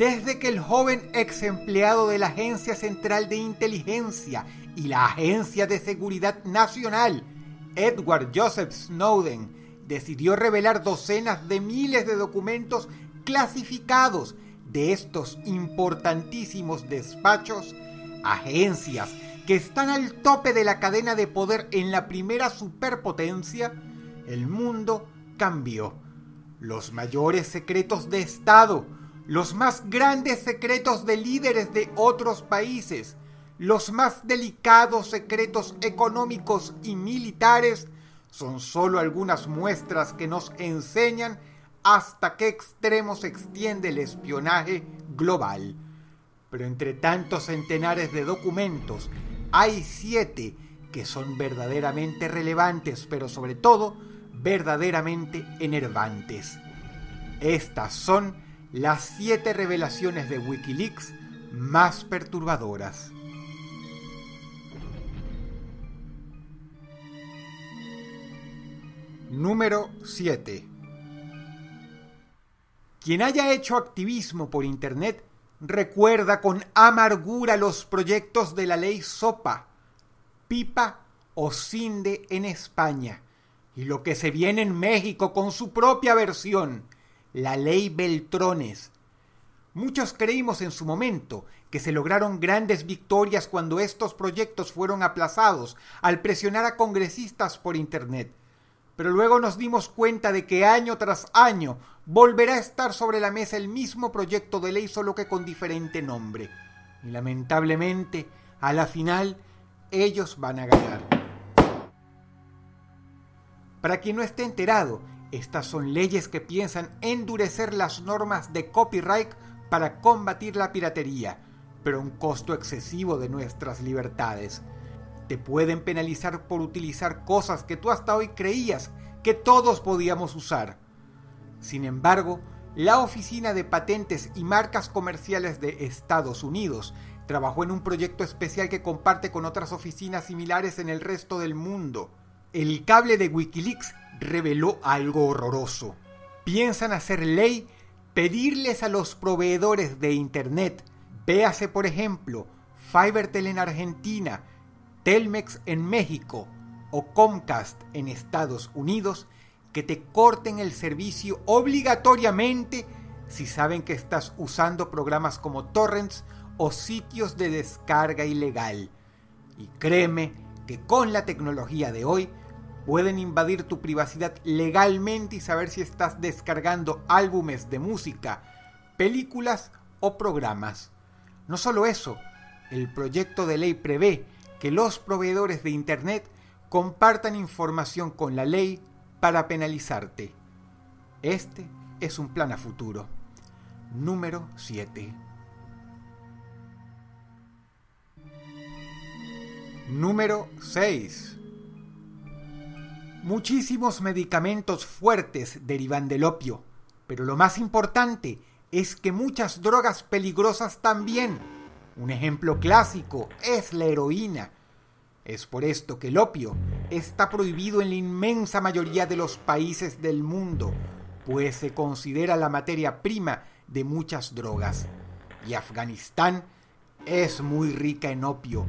Desde que el joven ex empleado de la Agencia Central de Inteligencia y la Agencia de Seguridad Nacional, Edward Joseph Snowden, decidió revelar docenas de miles de documentos clasificados de estos importantísimos despachos, agencias que están al tope de la cadena de poder en la primera superpotencia, el mundo cambió. Los mayores secretos de Estado, los más grandes secretos de líderes de otros países, los más delicados secretos económicos y militares son solo algunas muestras que nos enseñan hasta qué extremo se extiende el espionaje global. Pero entre tantos centenares de documentos, hay siete que son verdaderamente relevantes, pero sobre todo verdaderamente enervantes. Estas son las siete revelaciones de Wikileaks más perturbadoras. Número 7. Quien haya hecho activismo por Internet recuerda con amargura los proyectos de la ley SOPA, PIPA o CINDE en España, y lo que se viene en México con su propia versión, la ley Beltrones. Muchos creímos en su momento que se lograron grandes victorias cuando estos proyectos fueron aplazados al presionar a congresistas por Internet pero luego nos dimos cuenta de que año tras año volverá a estar sobre la mesa el mismo proyecto de ley solo que con diferente nombre. Y lamentablemente, a la final, ellos van a ganar. Para quien no esté enterado, estas son leyes que piensan endurecer las normas de copyright para combatir la piratería, pero a un costo excesivo de nuestras libertades. Te pueden penalizar por utilizar cosas que tú hasta hoy creías que todos podíamos usar. Sin embargo, la Oficina de Patentes y Marcas Comerciales de Estados Unidos trabajó en un proyecto especial que comparte con otras oficinas similares en el resto del mundo. El cable de Wikileaks reveló algo horroroso. Piensan hacer ley pedirles a los proveedores de Internet, véase por ejemplo Fivertel en Argentina, Telmex en México o Comcast en Estados Unidos que te corten el servicio obligatoriamente si saben que estás usando programas como torrents o sitios de descarga ilegal. Y créeme que con la tecnología de hoy pueden invadir tu privacidad legalmente y saber si estás descargando álbumes de música, películas o programas. No solo eso, el proyecto de ley prevé que los proveedores de Internet compartan información con la ley para penalizarte. Este es un plan a futuro. Número 7. Número 6. Muchísimos medicamentos fuertes derivan del opio, pero lo más importante es que muchas drogas peligrosas también un ejemplo clásico es la heroína. Es por esto que el opio está prohibido en la inmensa mayoría de los países del mundo, pues se considera la materia prima de muchas drogas. Y Afganistán es muy rica en opio.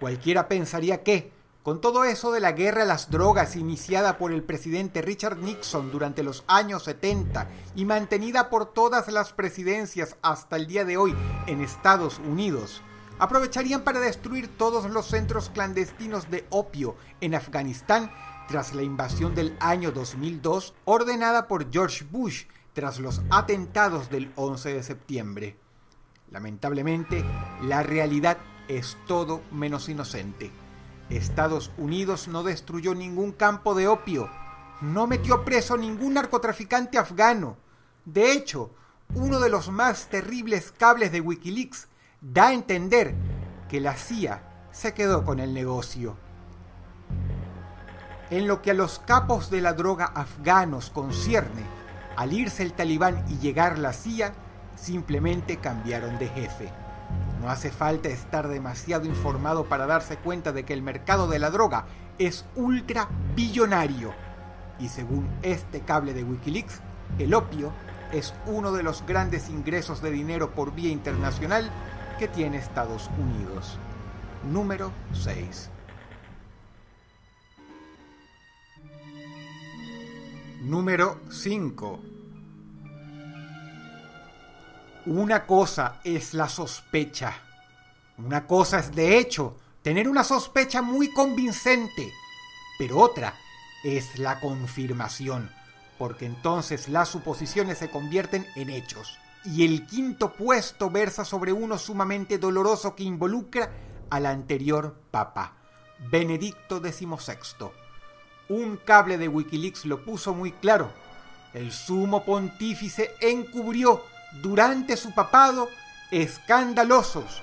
Cualquiera pensaría que, con todo eso de la guerra a las drogas iniciada por el presidente Richard Nixon durante los años 70 y mantenida por todas las presidencias hasta el día de hoy en Estados Unidos, aprovecharían para destruir todos los centros clandestinos de opio en Afganistán tras la invasión del año 2002 ordenada por George Bush tras los atentados del 11 de septiembre. Lamentablemente, la realidad es todo menos inocente. Estados Unidos no destruyó ningún campo de opio, no metió preso ningún narcotraficante afgano. De hecho, uno de los más terribles cables de Wikileaks da a entender que la CIA se quedó con el negocio. En lo que a los capos de la droga afganos concierne, al irse el talibán y llegar la CIA, simplemente cambiaron de jefe. No hace falta estar demasiado informado para darse cuenta de que el mercado de la droga es ultra billonario. Y según este cable de Wikileaks, el opio es uno de los grandes ingresos de dinero por vía internacional que tiene Estados Unidos. Número 6. Número 5. Una cosa es la sospecha. Una cosa es, de hecho, tener una sospecha muy convincente. Pero otra es la confirmación, porque entonces las suposiciones se convierten en hechos. Y el quinto puesto versa sobre uno sumamente doloroso que involucra al anterior papa, Benedicto XVI. Un cable de Wikileaks lo puso muy claro. El sumo pontífice encubrió durante su papado escandalosos,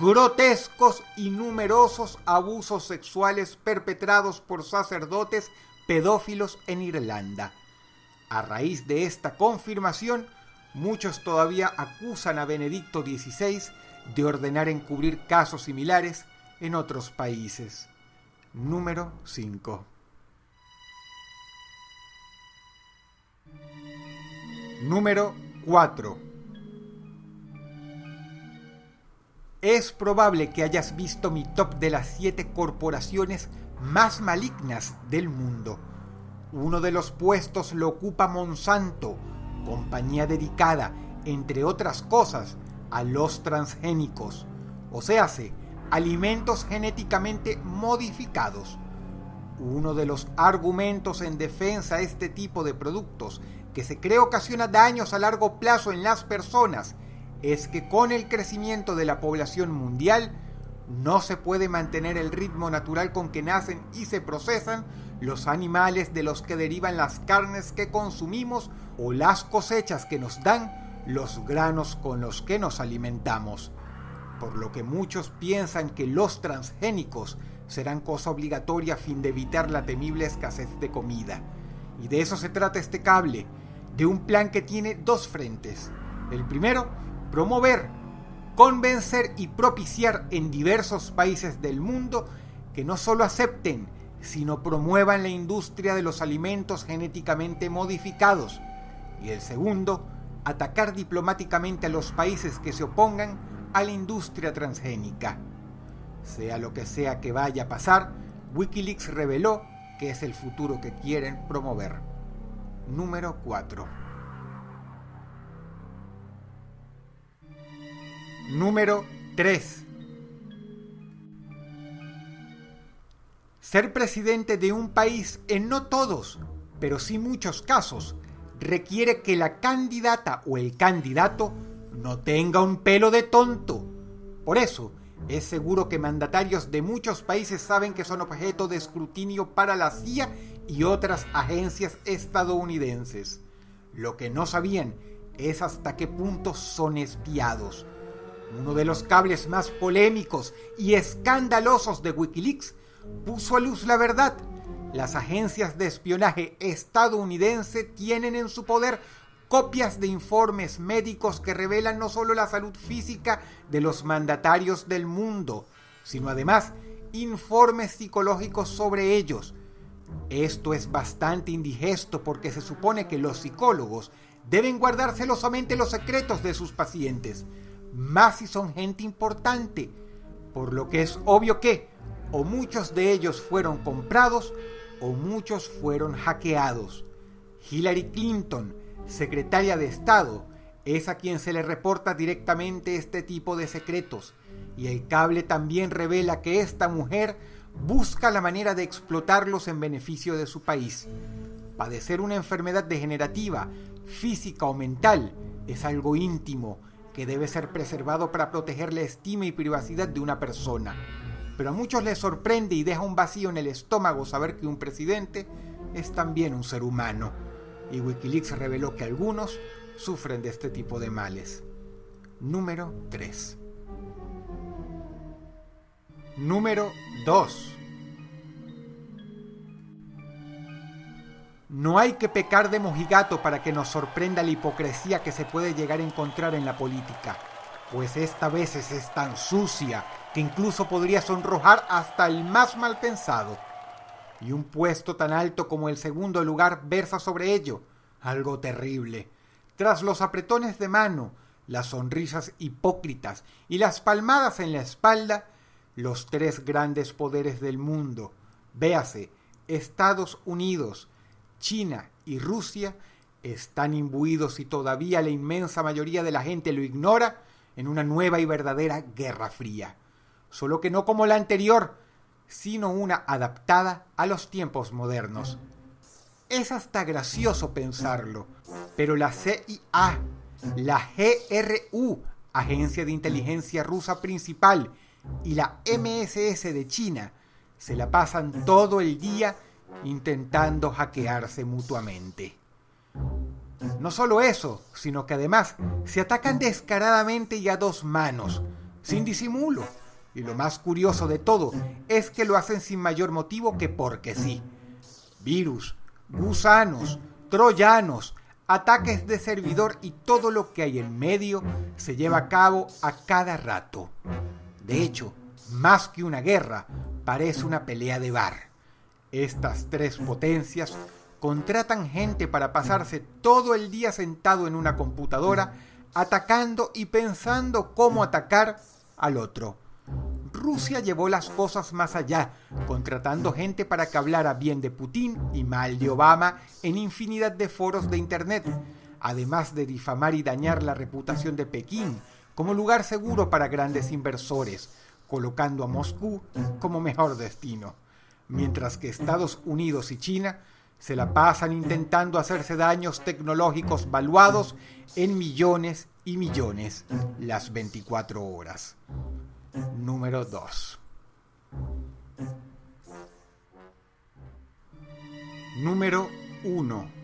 grotescos y numerosos abusos sexuales perpetrados por sacerdotes pedófilos en Irlanda. A raíz de esta confirmación, muchos todavía acusan a Benedicto XVI de ordenar encubrir casos similares en otros países. Número 5. Número 4. Es probable que hayas visto mi top de las 7 corporaciones más malignas del mundo. Uno de los puestos lo ocupa Monsanto, compañía dedicada, entre otras cosas, a los transgénicos, o sea, alimentos genéticamente modificados. Uno de los argumentos en defensa de este tipo de productos que se cree ocasiona daños a largo plazo en las personas es que con el crecimiento de la población mundial no se puede mantener el ritmo natural con que nacen y se procesan los animales de los que derivan las carnes que consumimos o las cosechas que nos dan los granos con los que nos alimentamos. Por lo que muchos piensan que los transgénicos serán cosa obligatoria a fin de evitar la temible escasez de comida. Y de eso se trata este cable, de un plan que tiene dos frentes. El primero, promover, convencer y propiciar en diversos países del mundo que no solo acepten, sino promuevan la industria de los alimentos genéticamente modificados. Y el segundo, atacar diplomáticamente a los países que se opongan a la industria transgénica. Sea lo que sea que vaya a pasar, Wikileaks reveló que es el futuro que quieren promover. Número 4. Número 3. Ser presidente de un país en no todos, pero sí muchos casos, requiere que la candidata o el candidato no tenga un pelo de tonto. Por eso, es seguro que mandatarios de muchos países saben que son objeto de escrutinio para la CIA y otras agencias estadounidenses. Lo que no sabían es hasta qué punto son espiados. Uno de los cables más polémicos y escandalosos de Wikileaks puso a luz la verdad. Las agencias de espionaje estadounidense tienen en su poder copias de informes médicos que revelan no solo la salud física de los mandatarios del mundo, sino además informes psicológicos sobre ellos. Esto es bastante indigesto porque se supone que los psicólogos deben guardar celosamente los secretos de sus pacientes, más si son gente importante, por lo que es obvio que o muchos de ellos fueron comprados o muchos fueron hackeados. Hillary Clinton, secretaria de Estado, es a quien se le reporta directamente este tipo de secretos, y el cable también revela que esta mujer busca la manera de explotarlos en beneficio de su país. Padecer una enfermedad degenerativa, física o mental, es algo íntimo que debe ser preservado para proteger la estima y privacidad de una persona pero a muchos les sorprende y deja un vacío en el estómago saber que un presidente es también un ser humano. Y Wikileaks reveló que algunos sufren de este tipo de males. Número 3. Número 2. No hay que pecar de mojigato para que nos sorprenda la hipocresía que se puede llegar a encontrar en la política, pues esta vez es tan sucia que incluso podría sonrojar hasta el más mal pensado. Y un puesto tan alto como el segundo lugar versa sobre ello, algo terrible. Tras los apretones de mano, las sonrisas hipócritas y las palmadas en la espalda, los tres grandes poderes del mundo, véase, Estados Unidos, China y Rusia, están imbuidos y todavía la inmensa mayoría de la gente lo ignora en una nueva y verdadera guerra fría. Solo que no como la anterior, sino una adaptada a los tiempos modernos. Es hasta gracioso pensarlo, pero la CIA, la GRU, Agencia de Inteligencia Rusa Principal, y la MSS de China se la pasan todo el día intentando hackearse mutuamente. No solo eso, sino que además se atacan descaradamente y a dos manos, sin disimulo. Y lo más curioso de todo es que lo hacen sin mayor motivo que porque sí. Virus, gusanos, troyanos, ataques de servidor y todo lo que hay en medio se lleva a cabo a cada rato. De hecho, más que una guerra, parece una pelea de bar. Estas tres potencias contratan gente para pasarse todo el día sentado en una computadora atacando y pensando cómo atacar al otro. Rusia llevó las cosas más allá, contratando gente para que hablara bien de Putin y mal de Obama en infinidad de foros de Internet, además de difamar y dañar la reputación de Pekín como lugar seguro para grandes inversores, colocando a Moscú como mejor destino, mientras que Estados Unidos y China se la pasan intentando hacerse daños tecnológicos valuados en millones y millones las 24 horas número 2. Número 1.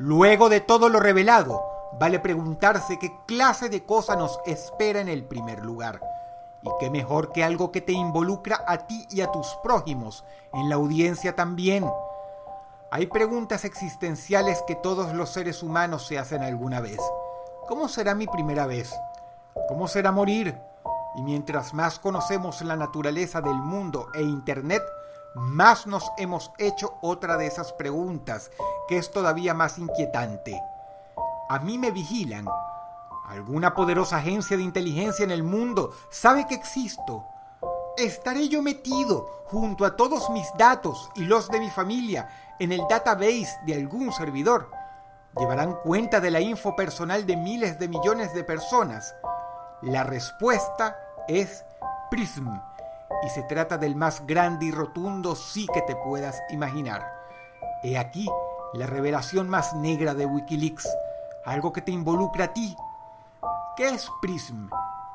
Luego de todo lo revelado, vale preguntarse qué clase de cosa nos espera en el primer lugar. Y qué mejor que algo que te involucra a ti y a tus prójimos, en la audiencia también. Hay preguntas existenciales que todos los seres humanos se hacen alguna vez. ¿Cómo será mi primera vez? ¿Cómo será morir? Y mientras más conocemos la naturaleza del mundo e Internet, más nos hemos hecho otra de esas preguntas que es todavía más inquietante. ¿A mí me vigilan? ¿Alguna poderosa agencia de inteligencia en el mundo sabe que existo? ¿Estaré yo metido junto a todos mis datos y los de mi familia en el database de algún servidor? llevarán cuenta de la info personal de miles de millones de personas? La respuesta es PRISM y se trata del más grande y rotundo sí que te puedas imaginar. He aquí la revelación más negra de Wikileaks, algo que te involucra a ti. ¿Qué es PRISM?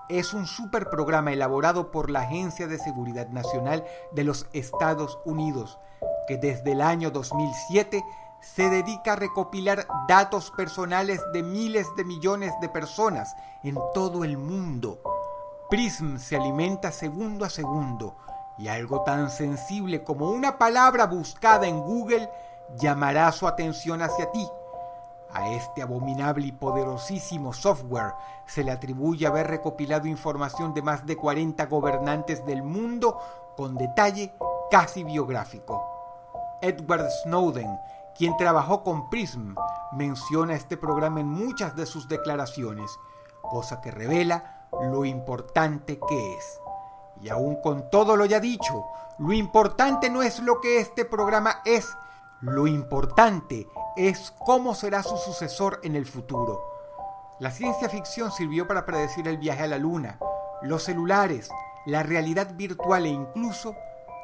Es un superprograma elaborado por la Agencia de Seguridad Nacional de los Estados Unidos, que desde el año 2007 se dedica a recopilar datos personales de miles de millones de personas en todo el mundo. Prism se alimenta segundo a segundo y algo tan sensible como una palabra buscada en Google llamará su atención hacia ti. A este abominable y poderosísimo software se le atribuye haber recopilado información de más de 40 gobernantes del mundo con detalle casi biográfico. Edward Snowden quien trabajó con Prism, menciona este programa en muchas de sus declaraciones, cosa que revela lo importante que es. Y aún con todo lo ya dicho, lo importante no es lo que este programa es, lo importante es cómo será su sucesor en el futuro. La ciencia ficción sirvió para predecir el viaje a la luna, los celulares, la realidad virtual e incluso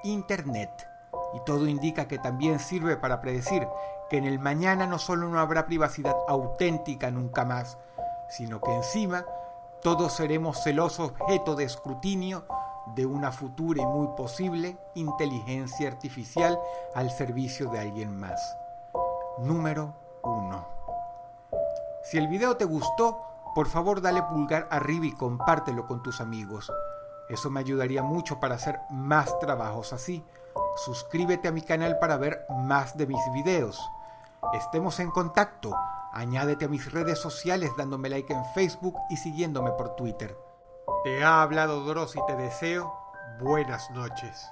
Internet y todo indica que también sirve para predecir que en el mañana no solo no habrá privacidad auténtica nunca más, sino que encima todos seremos celoso objeto de escrutinio de una futura y muy posible inteligencia artificial al servicio de alguien más. Número 1. Si el video te gustó, por favor dale pulgar arriba y compártelo con tus amigos. Eso me ayudaría mucho para hacer más trabajos así suscríbete a mi canal para ver más de mis videos. Estemos en contacto. Añádete a mis redes sociales dándome like en Facebook y siguiéndome por Twitter. Te ha hablado Dross y te deseo buenas noches.